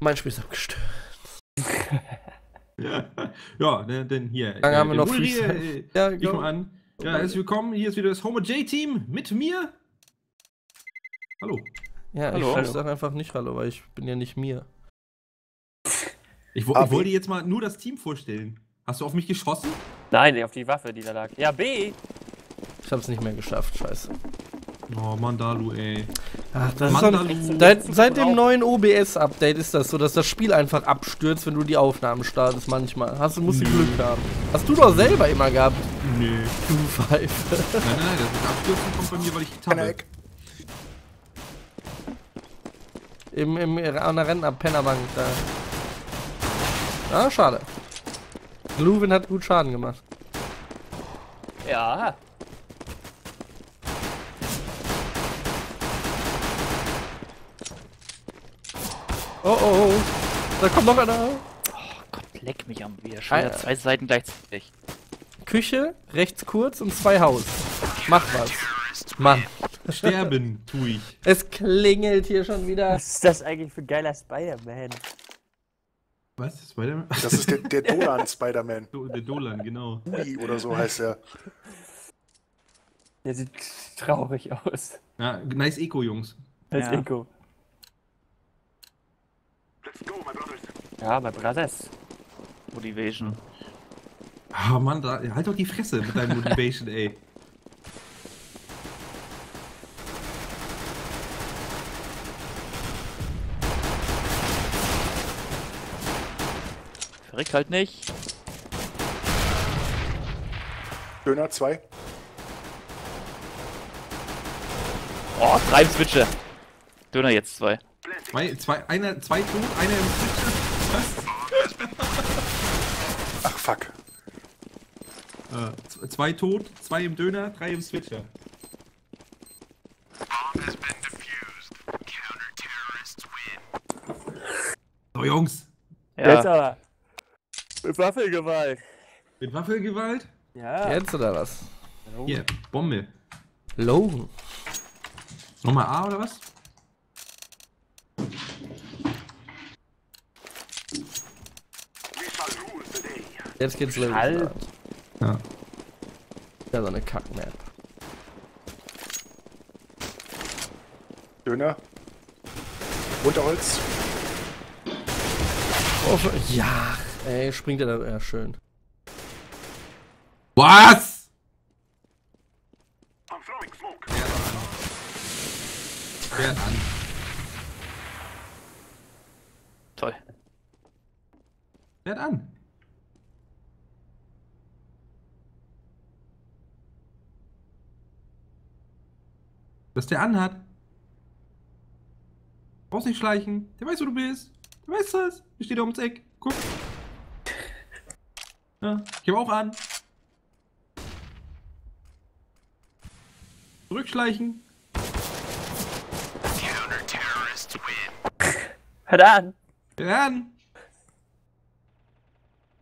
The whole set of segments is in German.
Mein Spiel ist abgestürzt. ja, ne, denn hier. Dann haben wir der noch Freestyle. äh, Ja, Ich go. mal an. Ja, herzlich willkommen. Hier ist wieder das Homer J-Team mit mir. Hallo. Ja, Hallo. ich, ich sag einfach nicht Hallo, weil ich bin ja nicht mir. Ich, Ah, ich B. wollte jetzt mal nur das Team vorstellen. Hast du auf mich geschossen? Nein, auf die Waffe, die da lag. Ja, B. Ich hab's nicht mehr geschafft, scheiße. Oh, Mandalu, ey. Ach, das ist doch, Mandalu. seit, seit dem neuen OBS-Update ist das so, dass das Spiel einfach abstürzt, wenn du die Aufnahmen startest manchmal. Hast du, musst du Nö. Glück haben. Hast du doch selber immer gehabt, Nö. du Pfeife. Nein, nein, nein, das mit Abstürzen kommt bei mir, weil ich Keine tappe. Im, im, an der Rentner-Pennerbank da. Ah, schade. Luvin hat gut Schaden gemacht. Ja. Oh, oh, oh. Da kommt noch einer. Oh Gott, leck mich am wieder. Schon wieder zwei Seiten gleichzeitig. Küche, rechts kurz und zwei Haus. Mach was. Mann. Sterben tue ich. Es klingelt hier schon wieder. Was ist das eigentlich für ein geiler Spider-Man? Was? Spider-Man? Das ist der, der Dolan Spider-Man. Do- Der Dolan, genau. Uli oder so heißt er. Der sieht traurig aus. Ja, nice Eco, Jungs. Als Ja. Eco. Ja, bei Brothers. Motivation. Ah, Mann, da, halt doch die Fresse mit deinem Motivation, ey. Verrückt halt nicht. Döner 2. Oh, drei im Switcher. Döner jetzt zwei. Zwei, zwei, einer, zwei tot, einer im Switcher. Ach fuck. Äh, zwei tot, zwei im Döner, drei im Switcher. So, Jungs. Jetzt Ja, aber. Mit Waffelgewalt. Mit Waffelgewalt? Ja. Jetzt oder was? Hier, Bombe. Logan. Nochmal A oder was? Jetzt geht's los. Halt. Ja. Ja, so eine Kackmap. Döner. Unterholz. Oh, ja, ey, springt er da. Ja, schön. Was? Wer an? toll. Wer an? Was der anhat? Brauchst nicht schleichen. Der weiß, wo du bist. Der weiß das. Der steht da ums Eck. Guck. Ja, ich hab auch an. Zurückschleichen. Hört an. Wer an?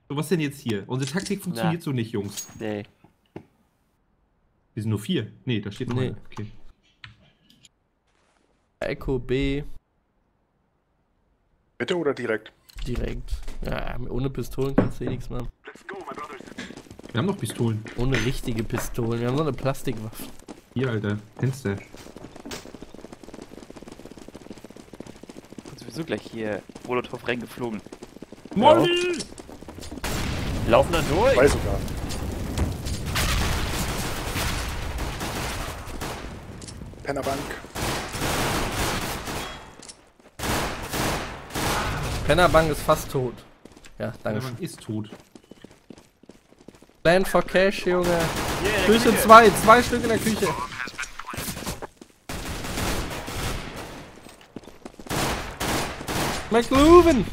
So, was denn jetzt hier? Unsere Taktik funktioniert so nicht, Jungs. Nee. Wir sind nur vier. Nee, da steht noch Nee. Okay. Echo B Bitte oder direkt? direkt. Ja, ohne Pistolen kannst du eh nichts machen. Wir haben noch Pistolen. Ohne richtige Pistolen. Wir haben so eine Plastikwaffe. Hier, Alter. Kennst du? Kommt sowieso gleich hier Molotov reingeflogen. Molly! Laufen da durch. Zwei sogar. Pennerbank. Pennerbank ist fast tot. Ja, danke. Mann ist tot. Land for Cash, Junge. Küche 2, zwei Stück in der Küche. McLuven!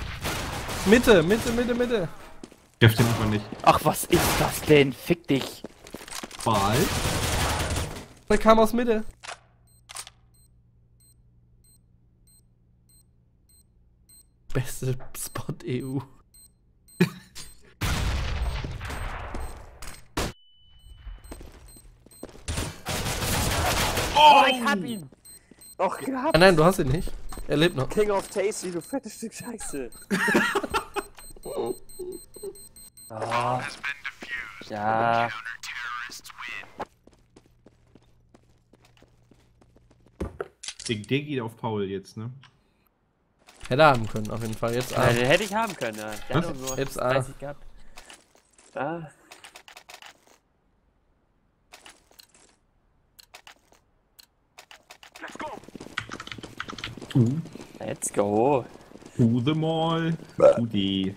Mitte, Mitte, Mitte, Mitte. Trefft den einfach nicht. Ach, was ist das denn? Fick dich. Ball. Der kam aus Mitte. Beste Spot EU. Oh, ich hab ihn! Och, gehabt. Ah, nein, du hast ihn nicht. Er lebt noch. King of Tasty, du fettes Stück Scheiße. oh. Ja. Der, der geht auf Paul jetzt, ne? Hätte haben können, auf jeden Fall. Jetzt Ja, A. den hätte ich haben können, ja. Der hat Was? nur Jetzt A. 30 gehabt. Ah. To, Let's go. to the mall. To the...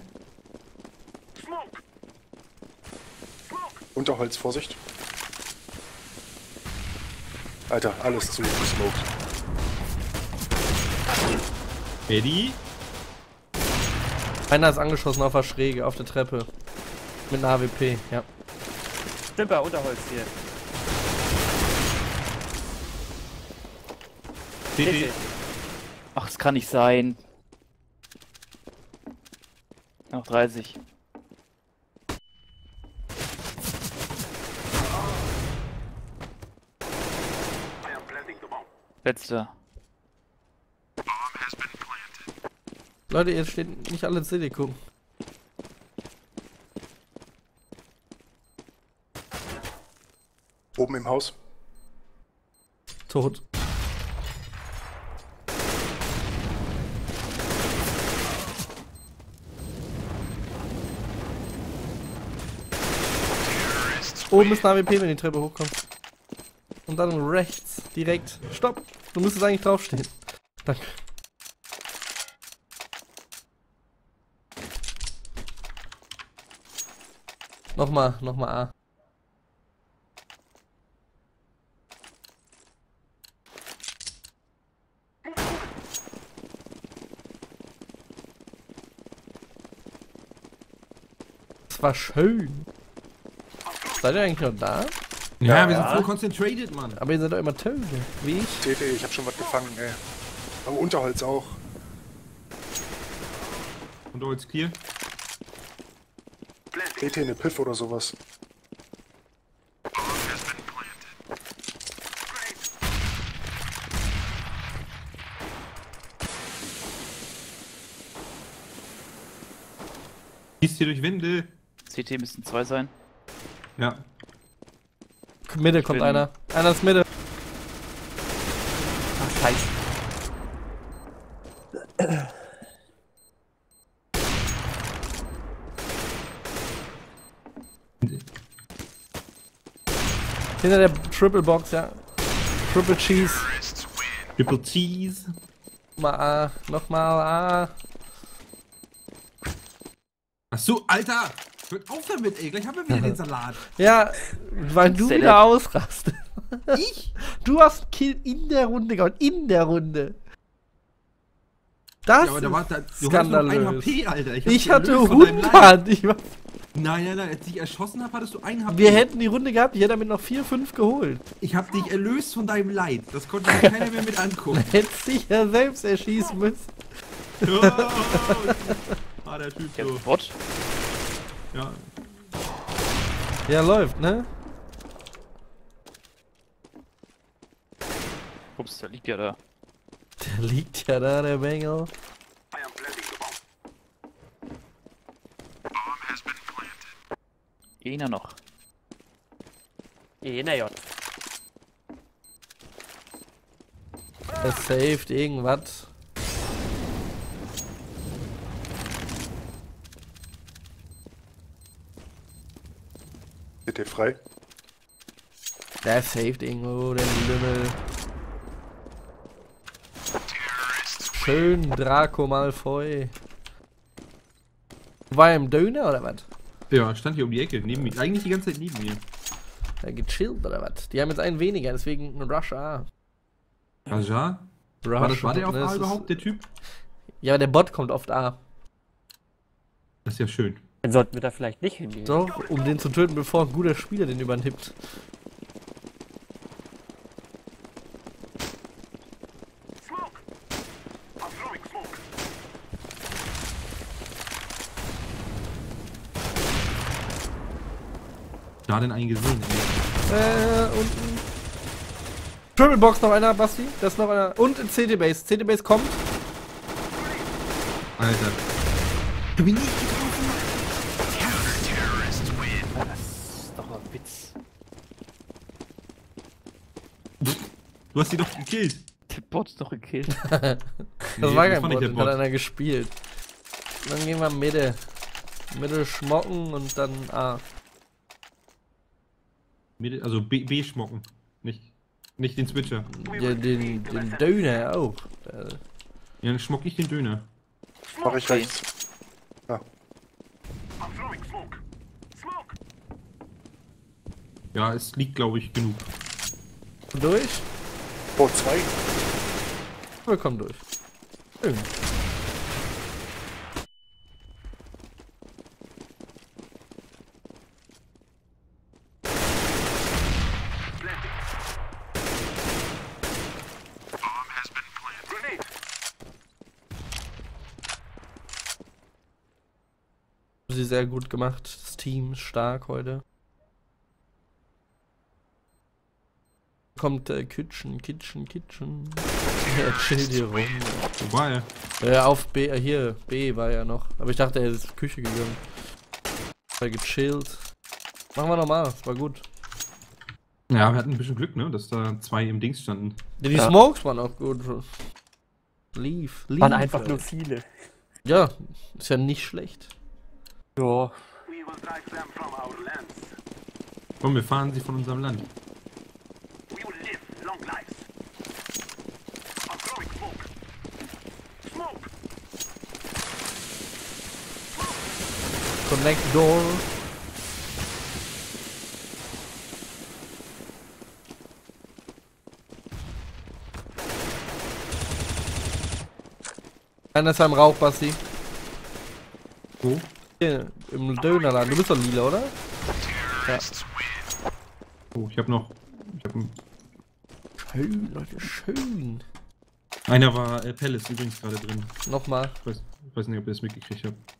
Unterholz, Vorsicht. Alter, alles zu gesmoked. Eddie? Einer ist angeschossen auf der Schräge, auf der Treppe. Mit einer AWP, ja. Stümper, Unterholz hier. CT. Ach, das kann nicht sein. Noch 30. Letzter. Leute, jetzt steht nicht alle CD gucken. Oben im Haus. Tot. Oben ist eine AWP, wenn die Treppe hochkommt. Und dann rechts, direkt. Stopp! Du müsstest eigentlich draufstehen. Danke. Nochmal, nochmal A. Das war schön. Seid ihr eigentlich noch da? Ja, wir sind voll concentrated, Mann. Aber ihr seid doch immer Töne, wie ich. TT, ich hab schon was gefangen, ey. Aber Unterholz auch. Unterholz clear. TT, eine Piff oder sowas. Schießt hier durch Wände. CT müssten zwei sein. Ja. Mitte kommt bin- einer. Einer ist Mitte. Ach, scheiße. Hinter der Triple Box, ja. Triple Cheese. Triple Cheese. Mal A. Nochmal A. Ach so, Alter! Hört auf damit, ey. Gleich haben wir wieder den Salat. Ja, weil du Celeb. wieder ausrastest. Ich? Du hast einen Kill in der Runde gehauen. In der Runde. Das Ja, aber da war da, du hast noch skandalös. ein HP, Alter. Ich dich hatte erlöst von deinem Leid. 100. Ich war, Nein, nein, nein. Als ich erschossen habe, hattest du ein HP. wir hätten die Runde gehabt. Ich hätte damit noch 4, 5 geholt. Ich habe dich erlöst von deinem Leid. Das konnte sich keiner mehr mit angucken. Hätte sich ja selbst erschießen müssen. Oh, der Typ so. Bot. Ja. Ja, läuft, ne? Ups, der liegt ja da. Der liegt ja da, der Bengel. Einer noch. Na ja. Er saved irgendwas. TT frei. Der saved irgendwo den Lümmel. Schön Draco Malfoy. War er im Döner oder was? Ja, stand hier um die Ecke, neben mir. Eigentlich die ganze Zeit neben mir. Er gechillt oder was? Die haben jetzt einen weniger, deswegen ein Rush A. Raja? Rush, War, das, war der auf ne, A überhaupt, der Typ? Ja, der Bot kommt oft A. Das ist ja schön. Dann sollten wir da vielleicht nicht hingehen. Doch, um den zu töten, bevor ein guter Spieler den übernimmt. Da hat den einen gesehen. ey. Äh, unten. Triple Box noch einer, Basti. Das ist noch einer. Und in CD Base. CD Base kommt. Alter. Das ist doch Du hast sie doch gekillt. Der Bot ist doch gekillt. Das Nee, war kein Bot, der den hat Bot. einer gespielt. Dann gehen wir Mitte. Mitte schmocken und dann A. Mit- Also B, B schmocken. Nicht, nicht den Switcher. Den, den, den Döner auch. Ja, dann schmock ich den Döner. Mach ich rechts. Ja, es liegt, glaube ich, genug. Durch? Oh, zwei. Wir kommen durch. Schön. Sie sehr gut gemacht. Das Team stark heute. Kommt äh, Kitchen, Kitchen, Kitchen. Er chillt hier rum. Wobei, Äh, auf B, äh, hier, B war ja noch. Aber ich dachte, er ist in die Küche gegangen. War gechillt. Machen wir nochmal, das war gut. ja, wir hatten ein bisschen Glück, ne, dass da zwei im Dings standen. Ja, die Ja. Smokes waren auch gut. Lief, lief. Waren einfach ey. nur viele. Ja, ist ja nicht schlecht. Ja. Komm, wir fahren sie von unserem Land. Connect door. Einer ist am Rauch, Basti. Wo? Hier, im Dönerladen. Du bist doch lila, oder? Ja. Oh, ich hab noch. Ich hab ein, Schön, Leute, schön. einer war äh, Palace übrigens gerade drin. Nochmal. Ich weiß, ich weiß nicht, ob ihr das mitgekriegt habt.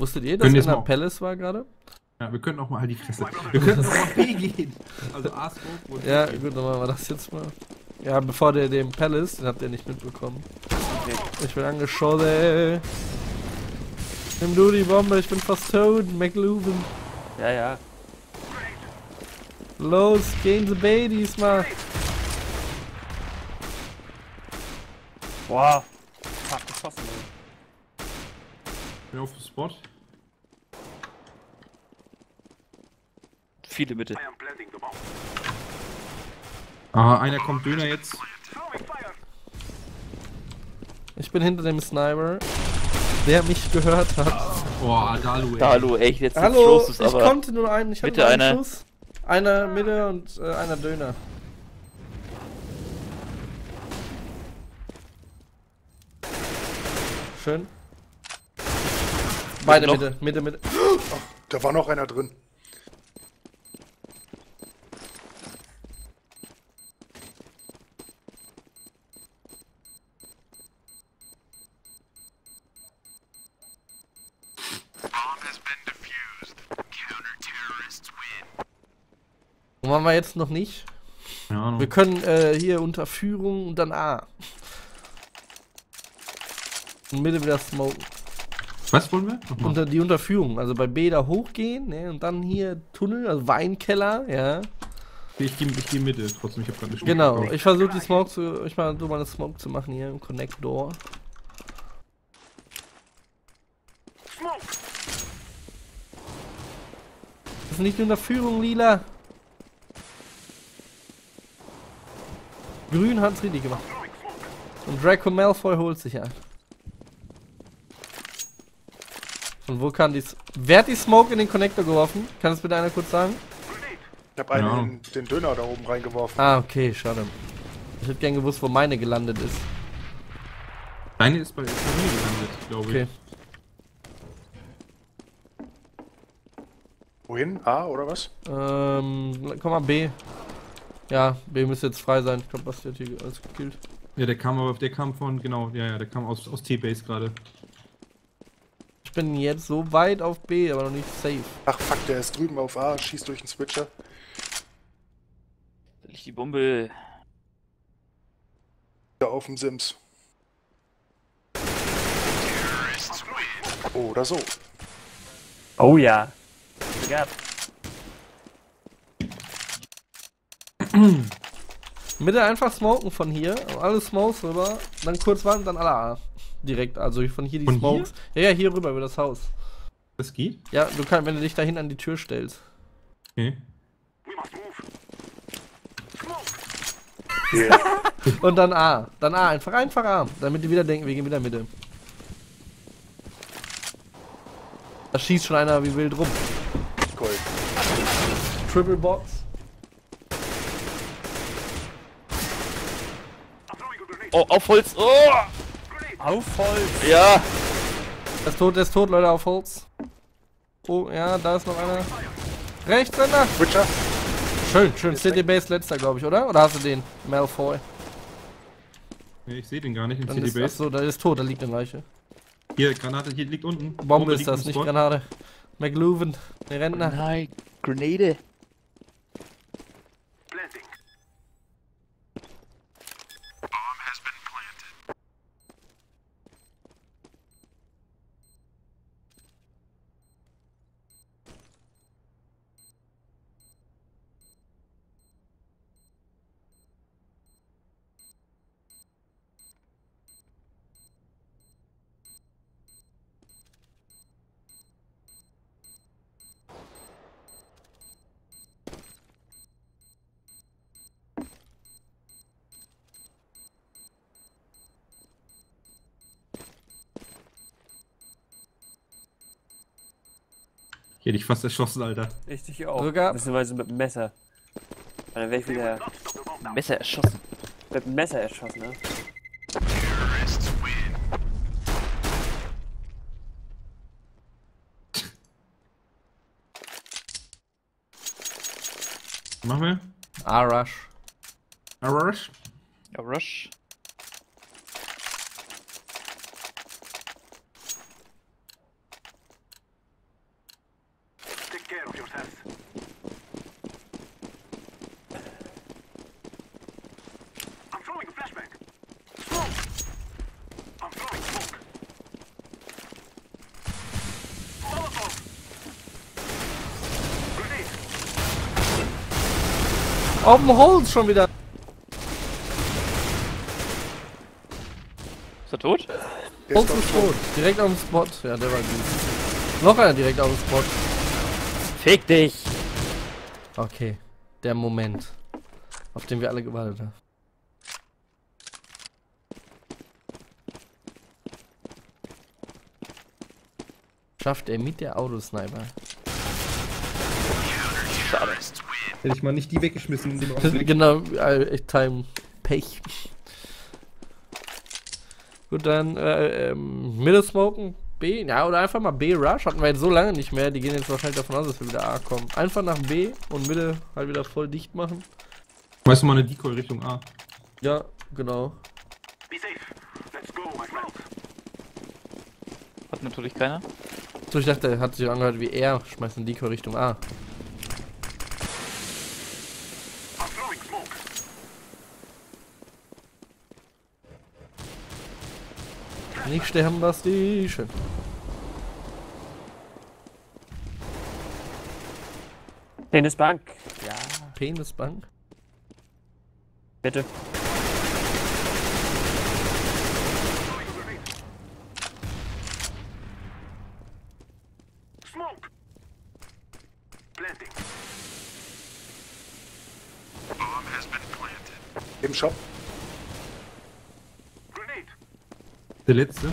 Wusstet ihr, dass Können wir in mal- Palace war gerade? Ja, wir könnten auch mal halt die Fresse. Wir könnten auch auf B gehen. Also A und Ja, B. gut, dann machen wir das jetzt mal. Ja, bevor der den Palace, den habt ihr nicht mitbekommen. Ich bin angeschossen. Nimm du die Bombe, ich bin fast tot, McLuhan. Ja, ja. Los, gehen Sie B diesmal. Boah. Hart geschossen, ey. Bin auf dem Spot. Viele Mitte. Ah, einer kommt Döner jetzt. Ich bin hinter dem Sniper, der mich gehört hat. Boah, Dalu, ey. Da, hallo, echt, jetzt Hallo, Schuss ist ich aber. konnte nur einen, ich hatte Mitte nur einen einer. Schuss. Einer Mitte und äh, einer Döner. Schön. Beide. Mitte, Mitte, Mitte. Da war noch einer drin. Waren wir jetzt noch nicht? Ahnung. Wir können äh, hier unter Führung und dann A. Und Mitte wieder Smoke. Was wollen wir? Nochmal. Unter die Unterführung. Also bei B da hochgehen, ne? Und dann hier Tunnel, also Weinkeller, ja. Ich gehe ich geh Mitte, trotzdem, ich hab gerade eine Smoke Genau. Ich versuche die Smoke zu. Ich mal so mal eine Smoke zu machen hier im Connector. Das ist nicht die Unterführung, lila. Grün hat's richtig gemacht. Und Draco Malfoy holt sich ein. Und wo kann die... S Wer hat die Smoke in den Connector geworfen? Kann das bitte einer kurz sagen? Ich habe einen Ja. in den Döner da oben reingeworfen. Ah, okay, schade. Ich hätte gern gewusst, wo meine gelandet ist. Deine ist bei, bei mir gelandet, glaube ich. Okay. Wohin? A oder was? Ähm, komm mal B. Ja, B müsste jetzt frei sein. Ich glaube, Basti hat hier alles gekillt. Ja, der kam aber, der kam von, genau, ja, ja, der kam aus, aus T-Base gerade. Ich bin jetzt so weit auf B, aber noch nicht safe. Ach fuck, der ist drüben auf A, schießt durch den Switcher. Da liegt die Bombe. Da auf dem Sims. Oder so. Oh ja. Ja, Mitte einfach smoken von hier. Alle Smokes rüber. Dann kurz warten, dann alle A. Direkt, also von hier die Von Smokes. Ja, ja, hier rüber über das Haus. Das geht? Ja, du kannst, wenn du dich dahin an die Tür stellst. Okay. Und dann A. Dann A, einfach, einfach A. Damit die wieder denken, wir gehen wieder Mitte. Da schießt schon einer wie wild rum. Gold. Triple Box. Oh, auf Holz. Oh! auf Holz. Ja! Der ist tot, der ist tot, Leute, auf Holz. Oh, ja, da ist noch einer. Rechts, Sender. Switcher. Schön, schön. City Base letzter, glaube ich, oder? Oder hast du den? Malfoy. Nee, ich sehe den gar nicht Dann CD ist, Base. achso, der ist tot, da liegt eine Leiche. Hier, Granate, hier liegt unten. Bombe ist liegt das, nicht. Granate. McLuhan, der Rentner. Nein, Grenade. Ich hätte dich fast erschossen, Alter. Ich dich auch. Ab. Beziehungsweise mit dem Messer. Weil dann wäre ich wieder Messer erschossen. mit dem Messer erschossen, ne? Machen wir. A-Rush. Rush. Ja, Auf dem Holz schon wieder. Ist er tot? Holz ist tot. Direkt auf dem Spot. Ja, der war gut. Noch einer direkt auf dem Spot. Fick dich! Okay. Der Moment. Auf den wir alle gewartet haben. Schafft er mit der Autosniper. Schade. Hätte ich mal nicht die weggeschmissen in dem Augenblick. genau, äh, echt Time Pech. Gut, dann äh, ähm, Middle Smoken, B, ja, oder einfach mal B Rush. Hatten wir jetzt so lange nicht mehr. Die gehen jetzt wahrscheinlich davon aus, dass wir wieder A kommen. Einfach nach B und Mitte halt wieder voll dicht machen. Weißt du mal eine Decoy Richtung A? Ja, genau. Hat natürlich keiner. So, ich dachte, er hat sich angehört wie er. Schmeißt einen Decoy Richtung A. Nicht sterben, Basti. Schön. Tennisbank. Ja, Penisbank. bitte. Im Shop. Der letzte.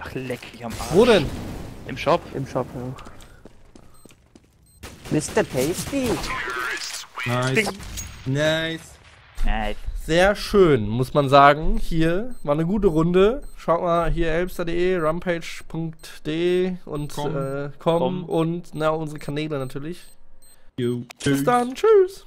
Ach, leck, ich am Arsch. Wo denn? Im Shop. Im Shop, ja. Mr. Tasty. Nice. Nice. Nein. Sehr schön, muss man sagen. Hier war eine gute Runde. Schaut mal hier elbster.de, rampage.de und Com. äh, com, Com. und na, unsere Kanäle natürlich. Jo. Bis dann, tschüss.